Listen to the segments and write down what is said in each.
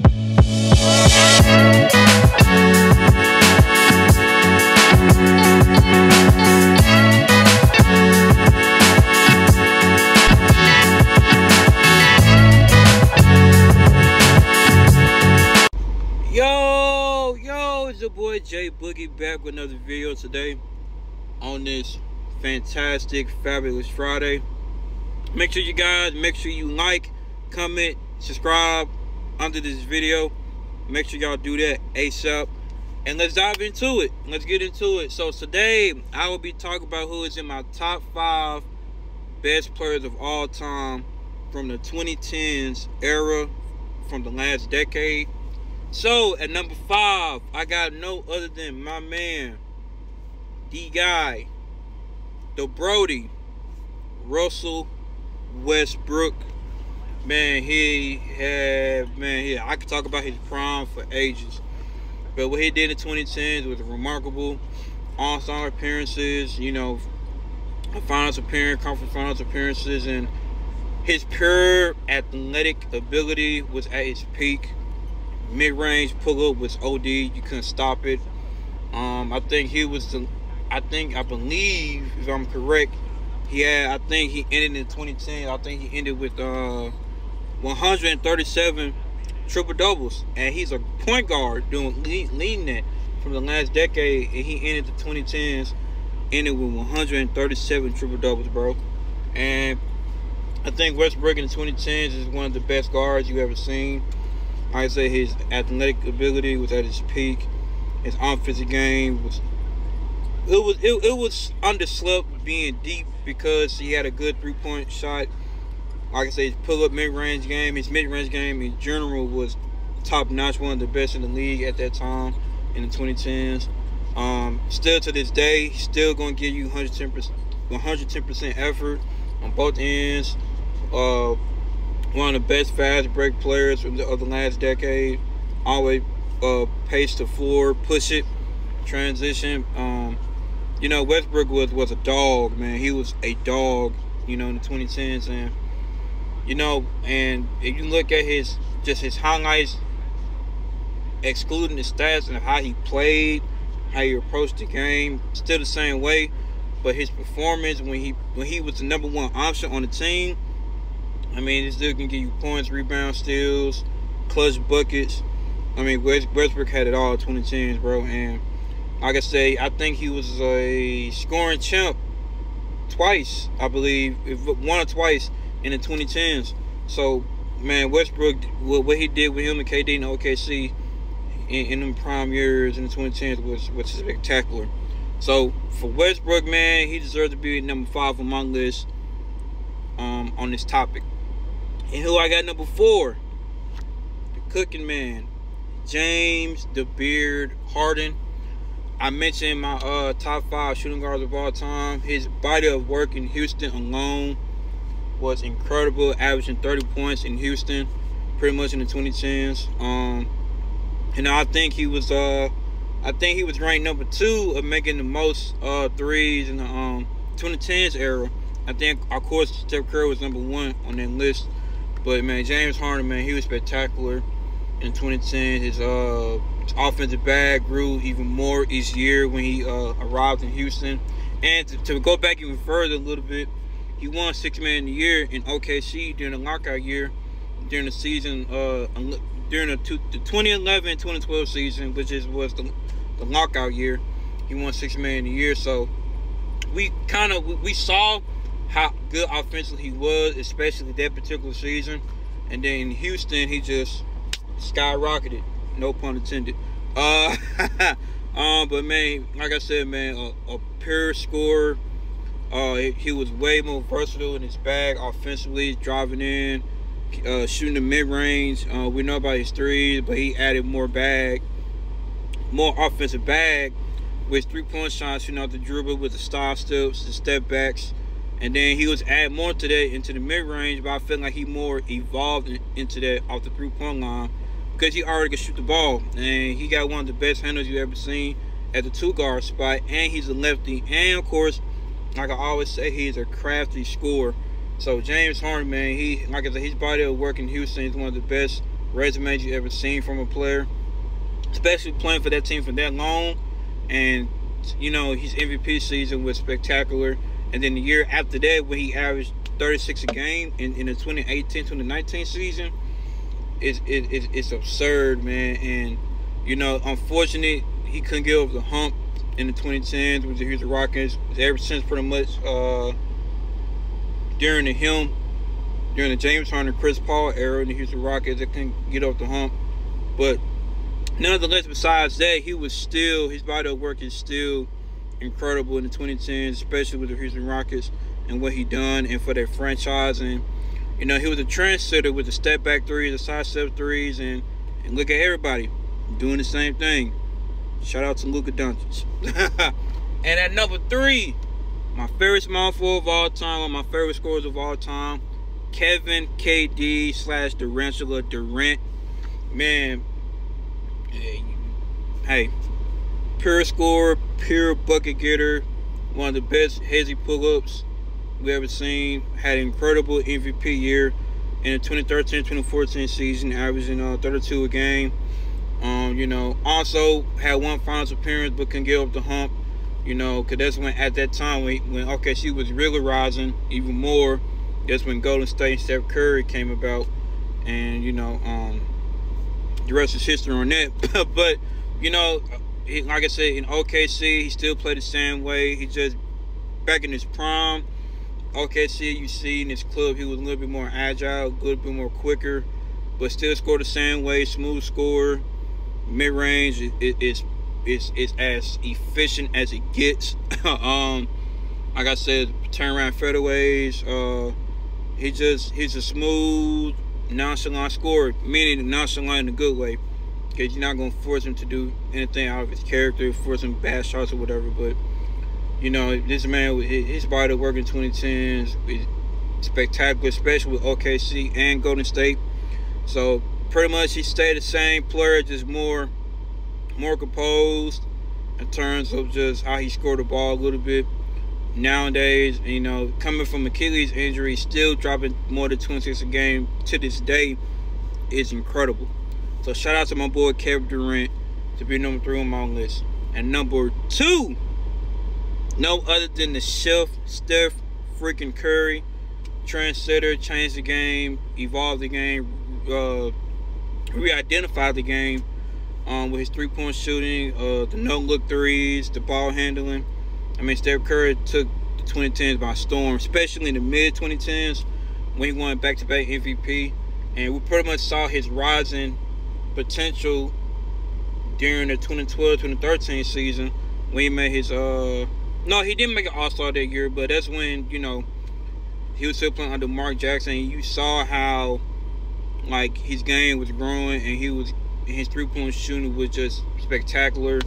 Yo, yo, it's your boy Jay Boogie back with another video today on this fantastic, fabulous Friday. Make sure you guys, make sure you like, comment, subscribe under this video. Make sure y'all do that ASAP. And let's dive into it. Let's get into it. So today, I will be talking about who is in my top five best players of all time from the 2010s era, from the last decade. So at number five, I got no other than my man, the guy, the Brody, Russell Westbrook. Man, he had man, yeah, I could talk about his prime for ages. But what he did in 2010s was remarkable. All-star appearances, you know, finals appearance, conference finals appearances, and his pure athletic ability was at its peak mid-range pull-up was OD. You couldn't stop it. Um, I think he was the. I think I believe, if I'm correct, he had. I think he ended in 2010. I think he ended with uh, 137 triple doubles, and he's a point guard doing leading that from the last decade, and he ended the 2010s ended with 137 triple doubles, bro. And I think Westbrook in the 2010s is one of the best guards you ever seen. I say his athletic ability was at its peak. His offensive game was it was it, it was underslept being deep because he had a good three point shot. Like I say, his pull up mid range game, his mid range game in general was top notch, one of the best in the league at that time in the 2010s. Um, still to this day, still gonna give you 110 110% effort on both ends. Uh, one of the best fast break players of the, of the last decade. Always uh, pace the floor, push it, transition. Um, you know, Westbrook was was a dog, man. He was a dog, you know, in the 2010s, and you know, and if you look at his just his highlights, excluding the stats and how he played, how he approached the game, still the same way. But his performance when he when he was the number one option on the team I mean, this dude can give you points, rebounds, steals, clutch buckets. I mean, Westbrook had it all 2010s, bro. And like I say, I think he was a scoring champ twice, I believe, one or twice in the 2010s. So, man, Westbrook, what he did with him and KD and OKC in, in them prime years in the 2010s was, was spectacular. So, for Westbrook, man, he deserves to be number five on my list um, on this topic. And who I got number four? The cooking man. James the Beard Harden. I mentioned my uh, top five shooting guards of all time. His body of work in Houston alone was incredible, averaging 30 points in Houston, pretty much in the 2010s. Um, and I think he was uh, I think he was ranked number two of making the most uh, threes in the um, 2010s era. I think, of course, Steph Curry was number one on that list. But man, James Harden, man, he was spectacular in 2010. His uh offensive bag grew even more each year when he uh, arrived in Houston. And to, to, go back even further a little bit, he won six man of the year in OKC during the lockout year, during the season uh during the, two, the 2011-2012 season, which is was the, the lockout year. He won six man of the year, so we kind of we, we saw how good offensively he was, especially that particular season. And then in Houston, he just skyrocketed. No pun intended. Uh, um, but man, like I said, man, a, a pure scorer. Uh, he, was way more versatile in his bag offensively, driving in, uh, shooting the mid range. Uh, we know about his threes, but he added more bag, more offensive bag with three point shots, you know, the dribble with the style steps, the step backs, and then he was add more to that into the mid range, but I feel like he more evolved into that off the three point line because he already could shoot the ball. And he got one of the best handles you ever seen at the two guard spot. And he's a lefty. And of course, like I always say, he's a crafty scorer. So James Harden, man, he like I said, his body of work in Houston is one of the best resumes you ever seen from a player, especially playing for that team for that long. And you know his MVP season was spectacular. And then the year after that, when he averaged 36 a game in, in the 2018-2019 season, it's, it, it, it's absurd, man. And you know, unfortunately, he couldn't get over the hump in the 2010s with the Houston Rockets. Ever since pretty much uh, during the him, during the James Harden, Chris Paul era in the Houston Rockets, they couldn't get off the hump. But nonetheless, besides that, he was still his body of work is still incredible in the 2010s, especially with the Houston Rockets and what he done and for their franchise. And you know, he was a trendsetter with the step back threes, the side step threes, and and look at everybody doing the same thing. Shout out to Luka Doncic. and at number three, my favorite small of all time, one of my favorite scorers of all time, Kevin KD slash Durantula Durant. Man, hey, pure scorer, pure bucket getter, one of the best hesi pull-ups we ever seen. Had an incredible MVP year in the 2013-2014 season, averaging uh, 32 a game. Um, you know, also had one finals appearance, but can get up the hump. You know, because that's when at that time when when OKC was really rising even more. That's when Golden State and Steph Curry came about, and you know, um, the rest is history on that. but you know, he, like I said, in OKC, he still played the same way. He just back in his prime. OKC, you see in his club, he was a little bit more agile, a little bit more quicker, but still scored the same way, smooth score mid range is is is is as efficient as it gets. um, like I said, turnaround fadeaways. Uh, he just he's a smooth, nonchalant scorer, meaning nonchalant in a good way. Because you're not gonna force him to do anything out of his character, force him bad shots or whatever. But you know, this man, his body work in 2010s is spectacular, especially with OKC and Golden State. So pretty much he stayed the same player, just more more composed in terms of just how he scored the ball a little bit. Nowadays, you know, coming from Achilles injury, still dropping more than 26 a game to this day is incredible. So shout out to my boy Kevin Durant to be number three on my list. And number two, no other than the chef Steph freaking Curry. Trendsetter, changed the game, evolved the game, uh, re-identified the game um, with his three-point shooting, uh, the no-look threes, the ball handling. I mean, Steph Curry took the 2010s by storm, especially in the mid-2010s when he won back-to-back MVP. And we pretty much saw his rising potential during the 2012-2013 season when he made his uh no he didn't make an all-star that year but that's when you know he was still playing under Mark Jackson you saw how like his game was growing and he was his three point shooting was just spectacular.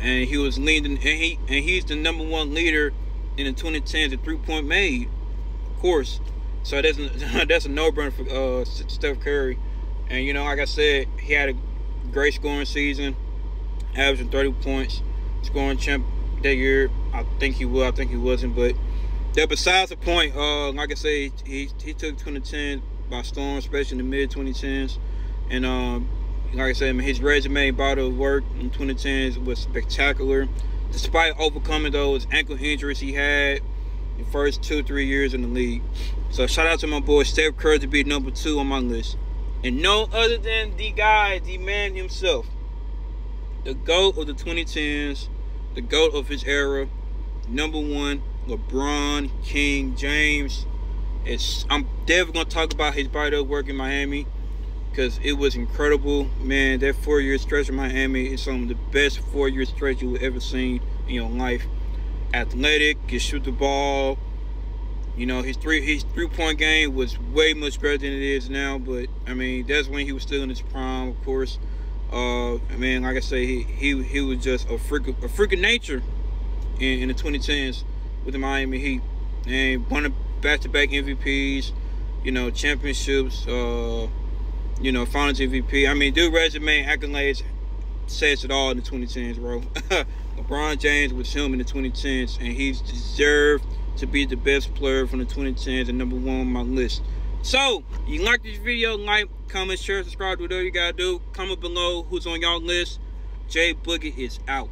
And he was leading and he and he's the number one leader in the 2010s at three point made of course. So that's that's a no-brainer for uh, Steph Curry. And you know like I said he had a great scoring season averaging 30 points scoring champ that year. I think he will I think he wasn't but that besides the point uh like I said he he took 2010 by storm, especially in the mid 2010s. And um, like I said, his resume body of work in 2010s was spectacular. Despite overcoming those ankle injuries he had the first two, three years in the league. So shout out to my boy Steph Curry to be number two on my list. And no other than the guy, the man himself. The GOAT of the 2010s, the GOAT of his era, number one, LeBron King James. It's I'm definitely gonna talk about his body of work in Miami because it was incredible. Man, that four year stretch in Miami is some of the best four year stretch you've ever seen in your life. Athletic, can shoot the ball. You know, his three his three point game was way much better than it is now, but I mean that's when he was still in his prime, of course. Uh I mean, like I say, he he, he was just a freak a freak of nature in, in the 2010s with the Miami Heat. And one of back-to-back MVPs, you know, championships, uh, you know, finals MVP. I mean, dude, resume accolades says it all in the 2010s, bro. LeBron James was him in the 2010s, and he's deserved to be the best player from the 2010s and number one on my list. So, you like this video, like, comment, share, subscribe, whatever you gotta do. Comment below who's on y'all list. Jay Boogie is out.